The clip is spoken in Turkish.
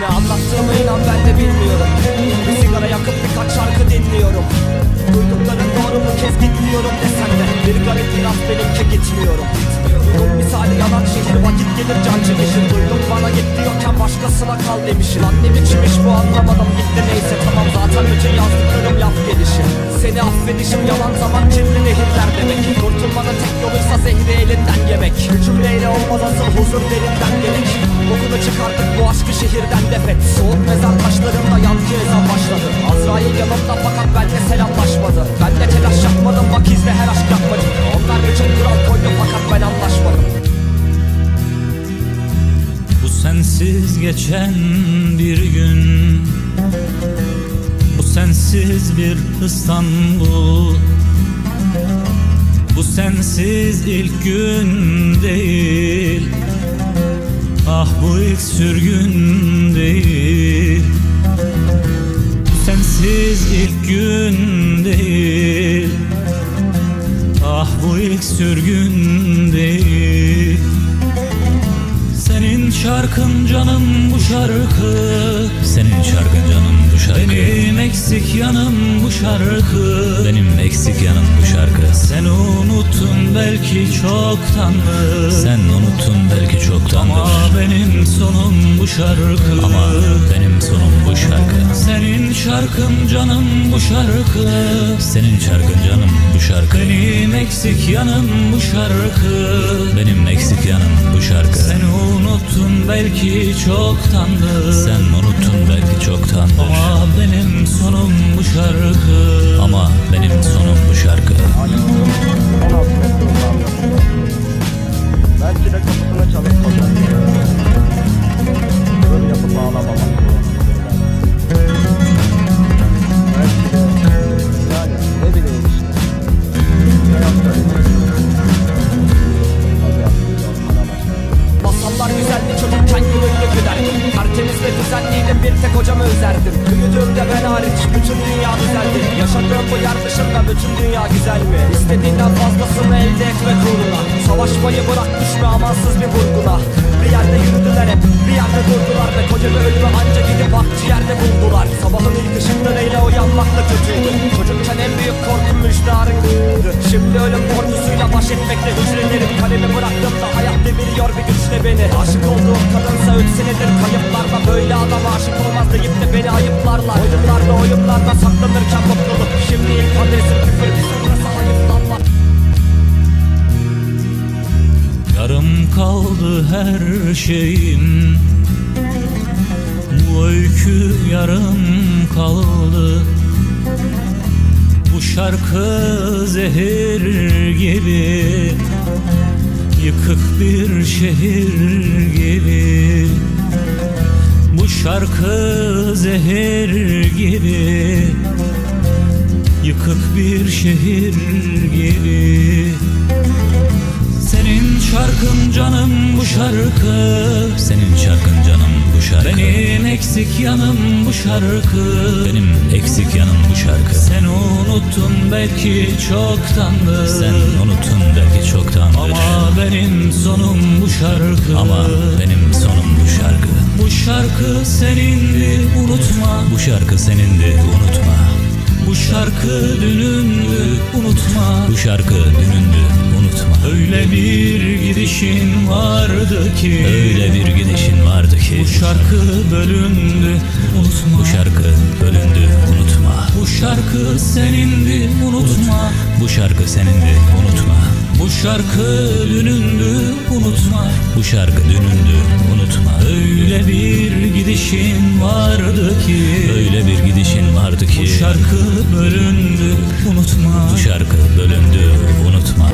Ne anlattığımı inan ben de bilmiyorum. Bir sigara yakıp birkaç şarkı dinliyorum. Duydukların doğru mu kez gitmiyorum desem de Bir garip biraz benimki gitmiyorum. Duydum misali yalan şehir vakit gelir can çekişir. Duydum bana git diyorken başkasına kal demişim. Lan ne biçim iş bu anlamadım gitti neyse. Tamam zaten bütün yazdıklarım laf gelişi. Seni affedişim yalan zaman kirli nehirler demek. Kurtulmanın tek yoluysa zehri elinden yemek. Cümleyle olmaz asıl huzur derinden gerek Bokunu çıkardık bu aşkı şehirden defet Soğuk mezar taşlarında yankı ezan başladı. Azrail yanımda fakat benle selamlaşmadı. Ben de telaş yapmadım bak izle her aşk yapmacı Onlar için kural koydu fakat ben anlaşmadım. Bu sensiz geçen bir gün. Bu sensiz bir İstanbul. Bu sensiz ilk gün değil Ah bu ilk sürgün değil. Sensiz ilk gün değil. Ah bu ilk sürgün değil. Senin şarkın canım bu şarkı. Senin şarkın canım bu şarkı. Benim eksik yanım bu şarkı. Benim eksik yanım bu şarkı. Sen unuttun belki çoktandır. Sen unuttun belki çoktandır. Ama benim sonum bu şarkı. Ama benim sonum bu şarkı. Senin şarkın canım bu şarkı. Senin şarkın canım bu şarkı. Benim eksik yanım bu şarkı. Benim eksik yanım bu şarkı. Sen unuttun belki çoktandır. Sen unuttun çoktandır Ama benim sonum bu şarkı. Ama benim sonum bu şarkı Tertemiz ve düzenliydim bir tek hocamı özerdim Büyüdüğümde ben hariç bütün dünya güzeldi. Yaşadığım bu yer dışında bütün dünya güzel mi? İstediğinden fazlasını elde etmek uğruna. Savaşmayı bırak düşme amansız bir vurguna? Bir yerde yürüdüler hep bir yerde durdular Ve koca bir ölümü anca gidip akciğerde buldular. Sabahın ilk ışıkta neyle uyanmak da kötüydü. Çocukken en büyük korkum müjdarın Şimdi ölüm korkusuyla baş etmekle hücrelerim. Kalemi bıraktığımda hayat deviriyor bir güçle beni. Aşık olduğum kadınsa üç senedir kayıplarda her şeyim. Bu öykü yarım kaldı. Bu şarkı zehir gibi. Yıkık bir şehir gibi. Bu şarkı zehir gibi. Yıkık bir şehir gibi senin şarkın canım bu şarkı. Senin şarkın canım bu şarkı. Benim eksik yanım bu şarkı. Benim eksik yanım bu şarkı. Sen unuttun belki çoktandır. Sen unuttun belki çoktandır. Ama benim sonum bu şarkı. Ama benim sonum bu şarkı. Bu şarkı senindi unutma. Bu şarkı senindi unutma bu şarkı dünündü unutma. Bu şarkı dünündü unutma. Öyle bir gidişin vardı ki. Öyle bir gidişin vardı ki. Bu şarkı bölündü unutma. Bu şarkı bölündü unutma. Bu şarkı senindi unutma. Bu şarkı senindi unutma. Bu şarkı dünündü unutma. Bu şarkı dünündü unutma. Öyle bir gidişin vardı Öyle bir gidişin vardı ki Bu şarkı bölündü unutma. Bu şarkı bölündü unutma